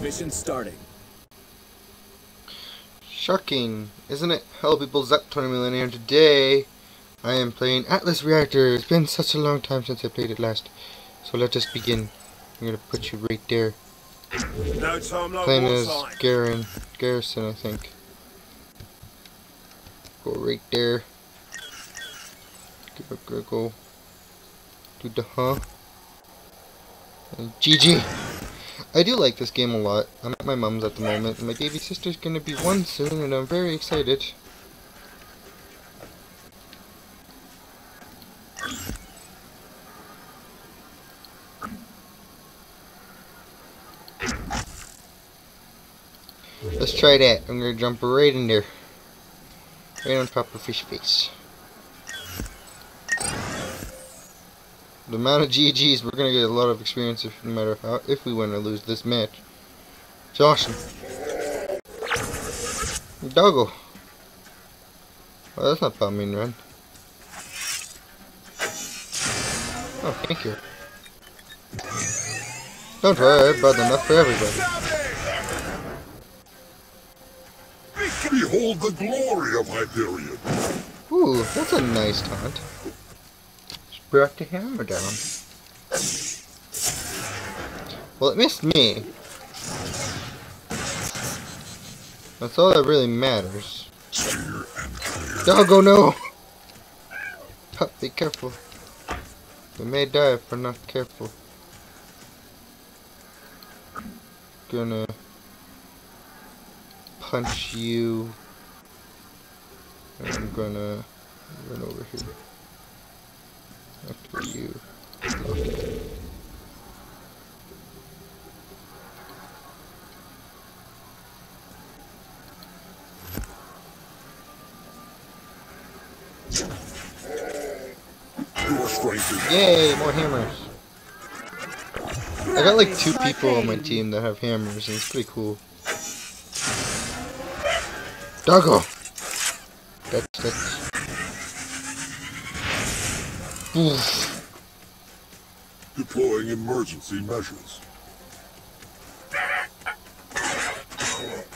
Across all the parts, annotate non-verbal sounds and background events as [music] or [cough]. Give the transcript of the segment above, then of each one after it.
Mission starting. Shocking, isn't it? Hello people, Zap20 here. Today, I am playing Atlas Reactor. It's been such a long time since I played it last. So let us begin. I'm gonna put you right there. No time like Playing as. Garen, Garrison, I think. Go right there. Give a go. Do the huh. And GG. I do like this game a lot. I'm at my mom's at the moment, and my baby sister's gonna be one soon, and I'm very excited. Let's try that. I'm gonna jump right in there. Right on top of fish face. The amount of GGs, we're gonna get a lot of experience if no matter how if we win or lose this match. Awesome. Doggo. Oh, that's not bombing run. Oh, thank you. Don't worry, I brought enough for everybody. Behold the glory of Hyperion. Ooh, that's a nice taunt. Brought the hammer down. Well, it missed me. That's all that really matters. Doggo, no! [laughs] Pup, be careful. We may die if we're not careful. Gonna punch you. I'm gonna run over here. After you. Your strength is Yay, more hammers. I got like two people on my team that have hammers, and it's pretty cool. Doggo! That's, that's... Oof. [sighs] deploying emergency measures.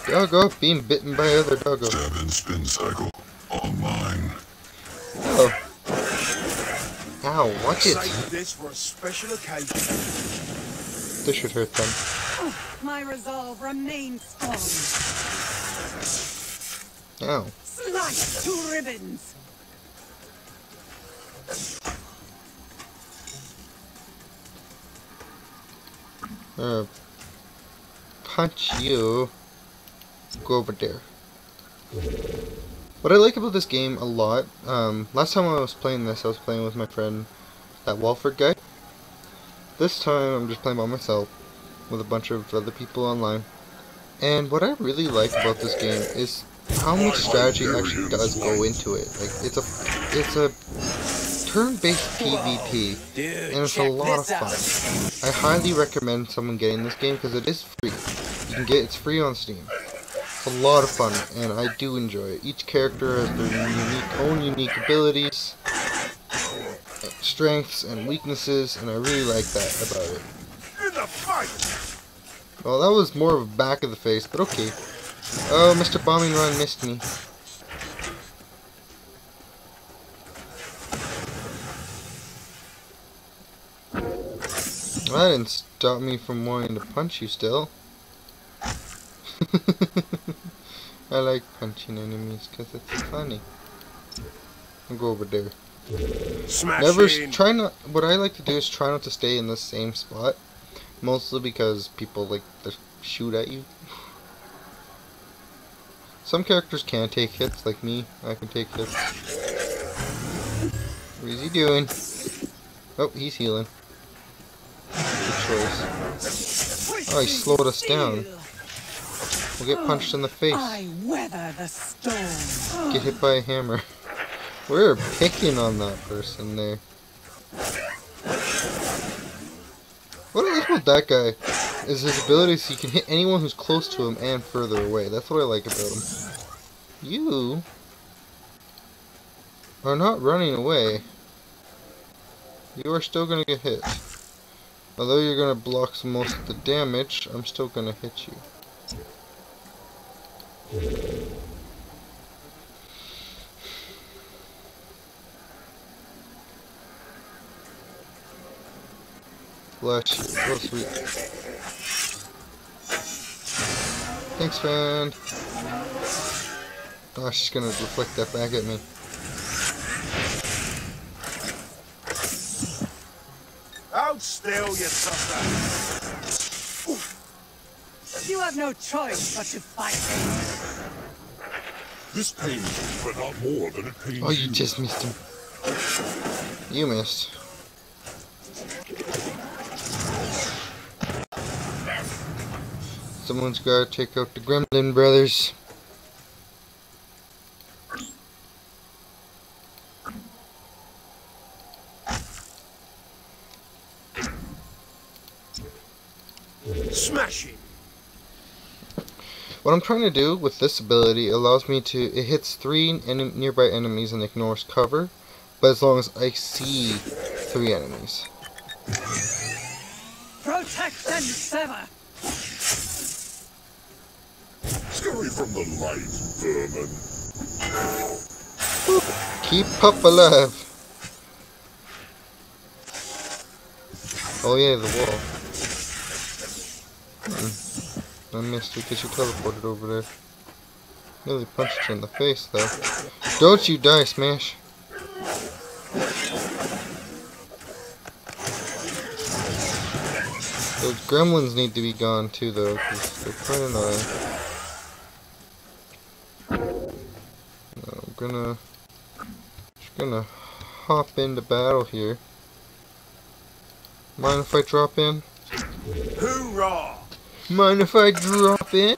Doggo being bitten by other doggo. Seven spin cycle online. Oh. Ow, watch it. This for a special occasion. This should hurt them. [sighs] My resolve remains strong. Ow. Slice to ribbons. Uh, punch you. Go over there. What I like about this game a lot, um, last time I was playing this, I was playing with my friend, that Walford guy. This time, I'm just playing by myself, with a bunch of other people online. And what I really like about this game is how much strategy actually does go into it. Like, it's a, it's a turn-based PvP, and it's a lot of fun. I highly recommend someone getting this game because it is free. You can get it's free on Steam. It's a lot of fun, and I do enjoy it. Each character has their unique, own unique abilities, strengths, and weaknesses, and I really like that about it. In the fight! Well, that was more of a back of the face, but okay. Oh, Mr. Bombing Run missed me. That didn't stop me from wanting to punch you still. [laughs] I like punching enemies because it's funny. I'll go over there. Smash Never try not. What I like to do is try not to stay in the same spot, mostly because people like to shoot at you. Some characters can take hits, like me. I can take hits. What is he doing? Oh, he's healing. Choice. Oh, he slowed us down. We'll get punched in the face. I weather the storm. Get hit by a hammer. We're picking on that person there. What I like about that guy is his abilities. He can hit anyone who's close to him and further away. That's what I like about him. You are not running away. You are still gonna get hit. Although you're gonna block most of the damage, I'm still gonna hit you. Bless you. Oh, sweet. Thanks, friend. Oh, she's gonna reflect that back at me. Hold still, you sucker. You have no choice but to fight. me. This pains me, but not more than it pains Oh, you just missed him. You missed. Someone's gotta take out the Gremlin brothers. Smash him. What I'm trying to do with this ability allows me to, it hits three en nearby enemies and ignores cover, but as long as I see three enemies. Protect and sever. Scurry from the light, vermin. Keep Pup alive! Oh yeah, the wall. Hmm. I missed you because you teleported over there. Nearly punched you in the face though. Don't you die, Smash! Those gremlins need to be gone too though, because they're quite annoying. I'm gonna just gonna hop into battle here. Mind if I drop in? Hoorah! Mind if I drop in?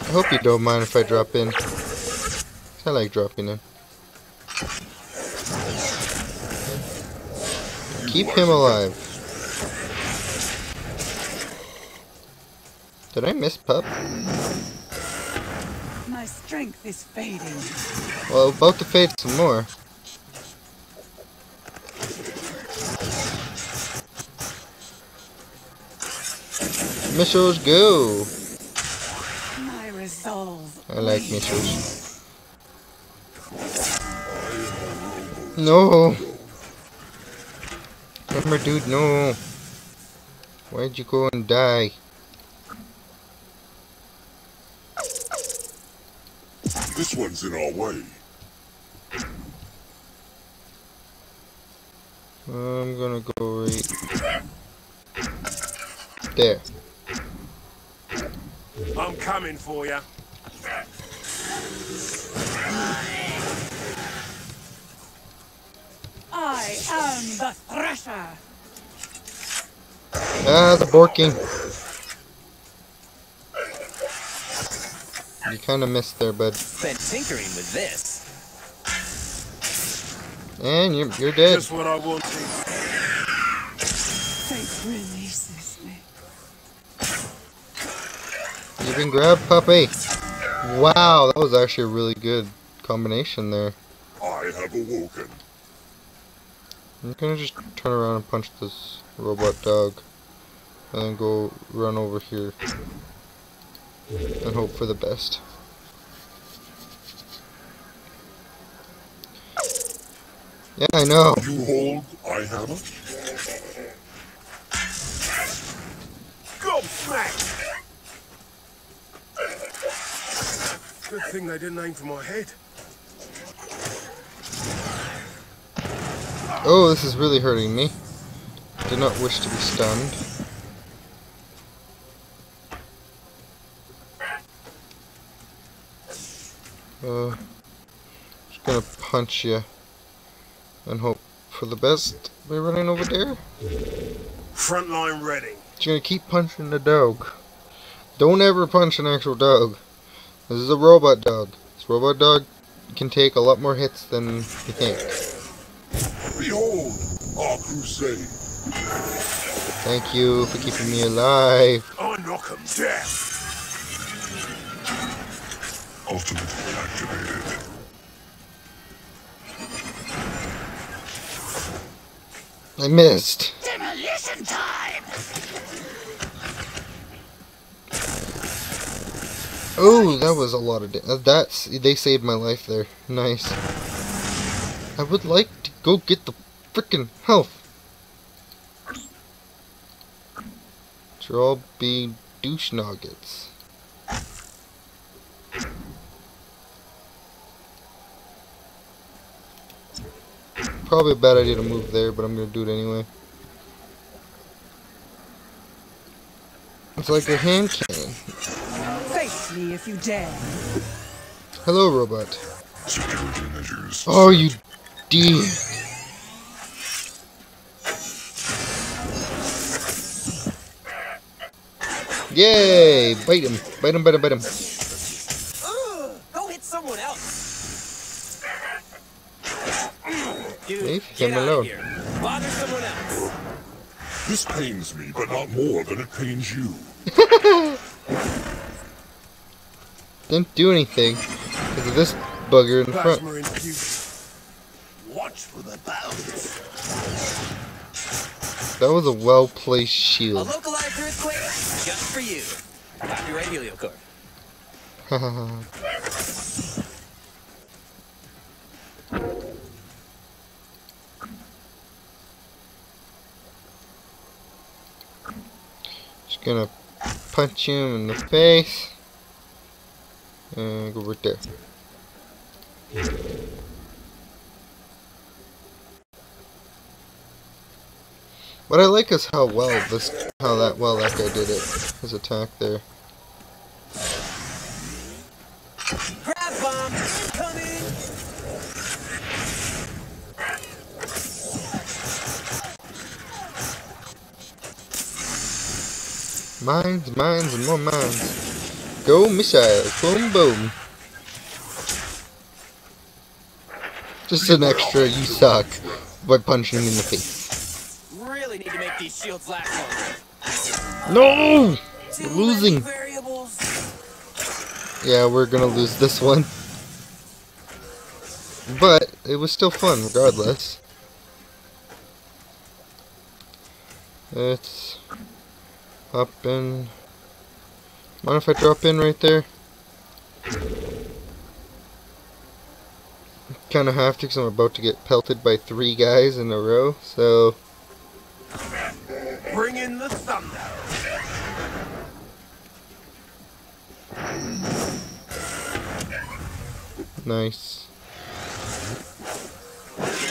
I hope you don't mind if I drop in. I like dropping in. Keep him alive. Did I miss Pup? My strength is fading. Well, about to fade some more. Missiles go! My resolve. I like missiles. No! Hammer dude, no! Why'd you go and die? This one's in our way. I'm gonna go right there. I'm coming for you. I am the Thresher. Ah, the borking. You kinda missed there, bud. Been tinkering with this. And you're, you're dead. Just what I wanted. You can grab puppy. Wow, that was actually a really good combination there. I have awoken. I'm gonna just turn around and punch this robot dog. And then go run over here. And hope for the best. Yeah, I know. You hold, I hammer. Go smack! Good thing they didn't aim for my head. Oh, this is really hurting me. Did not wish to be stunned. Uh, just gonna punch you and hope for the best. We're running over there. Front line ready. Just gonna keep punching the dog. Don't ever punch an actual dog. This is a robot dog. This robot dog can take a lot more hits than you think. Behold, our crusade. Thank you for keeping me alive. I knock him death. Ultimate activated. I missed. Demolition time! Oh, that was a lot of da- uh, that's they saved my life there. Nice. I would like to go get the freaking health. Should all be douche nuggets. Probably a bad idea to move there, but I'm gonna do it anyway. It's like a hand cannon. Face me if you dare. Hello, robot. Security measures. Oh, you D. Yay! Bite him! Bite him! Bite him! Bite him! Ugh, go hit someone else. Dude, Leave get him out alone. of here. Bother someone else. This pains me, but not more than it pains you. [laughs] Didn't do anything because of this bugger in front. Watch for the bounce. That was a well-placed A shield. localized earthquake just for you. Copyright Heliocorp. [laughs] Just gonna punch him in the face. And go right there. What I like is how well this, how that well that guy did it. His attack there. Mines, mines, and more mines. Go missiles, boom, boom. Just an extra, you suck, by punching him in the face. Really need to make these shields last longer. No! We're losing. Yeah, we're gonna lose this one. But, it was still fun, regardless. Let's hop in. Mind if I drop in right there? Kind of have to because I'm about to get pelted by three guys in a row, so... Bring in the thunder. Nice.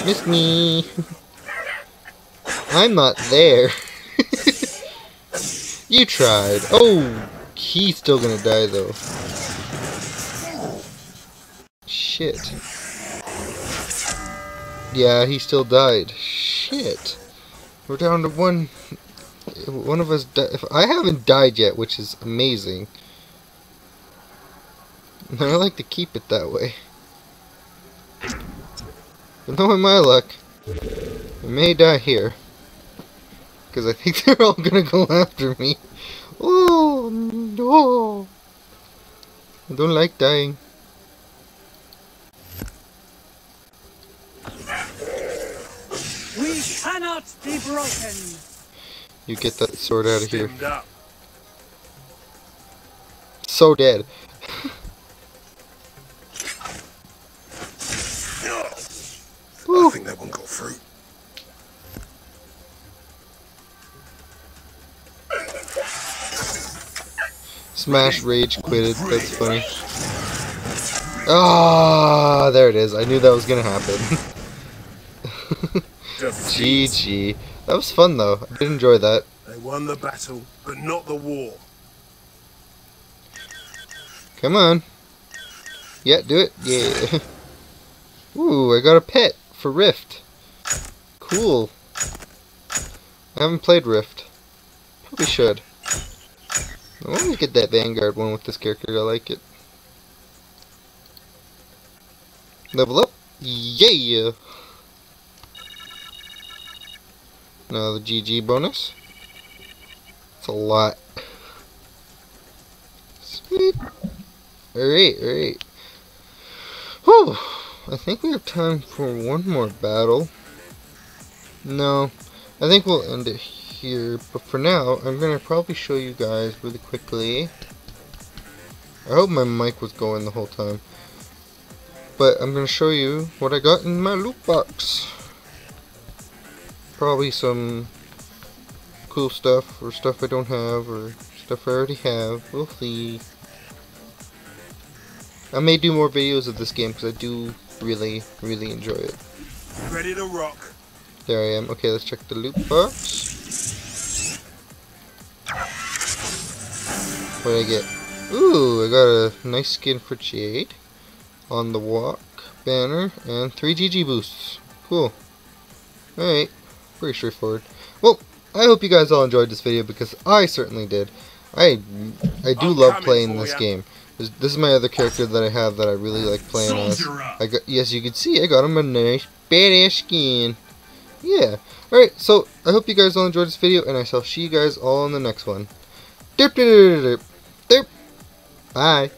Miss me. [laughs] I'm not there. [laughs] you tried. Oh, he's still gonna die though. Shit. Yeah, he still died. Shit. We're down to one. One of us. If I haven't died yet, which is amazing. [laughs] I like to keep it that way. But knowing my luck, I may die here. Because I think [laughs] they're all gonna go after me. Oh, no. I don't like dying. We cannot be broken. You get that sword out of here. So dead. [laughs] I think that one got through. Smash rage quitted. That's funny. Ah, there it is. I knew that was gonna happen. [laughs] GG. That was fun though. I did enjoy that. They won the battle, but not the war. Come on. Yeah, do it. Yeah. [laughs] Ooh, I got a pet for Rift. Cool. I haven't played Rift. Probably should. I want to get that Vanguard one with this character. I like it. Level up. Yeah. Now the GG bonus. It's a lot. Sweet. Alright, alright. Whew. I think we have time for one more battle. No. I think we'll end it here, but for now, I'm gonna probably show you guys really quickly. I hope my mic was going the whole time. But I'm gonna show you what I got in my loot box. Probably some cool stuff, or stuff I don't have, or stuff I already have. We'll see. I may do more videos of this game because I do really, really enjoy it. Ready to rock. There I am. Okay, let's check the loot box. What did I get? Ooh, I got a nice skin for Jade on the walk banner and three GG boosts. Cool. Alright, pretty straightforward. Well, I hope you guys all enjoyed this video because I certainly did. I I do I'm love playing this ya. game. This, this is my other character that I have that I really like playing as. I got yes, you can see I got him a nice badass skin. Yeah. Alright, so I hope you guys all enjoyed this video and I shall see you guys all in the next one. Bye.